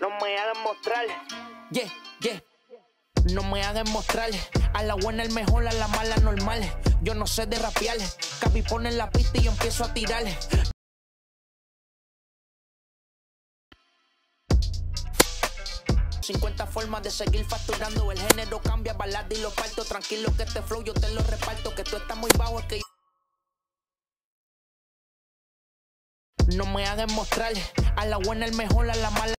No me hagan mostrar. Yeah, yeah. No me hagan mostrar. A la buena el mejor, a la mala normal. Yo no sé de rapear. Capi pone en la pista y yo empiezo a tirar. 50 formas de seguir facturando. El género cambia, balada y lo parto. Tranquilo que este flow yo te lo reparto. Que tú estás muy bajo, es que No me hagan mostrar. A la buena el mejor, a la mala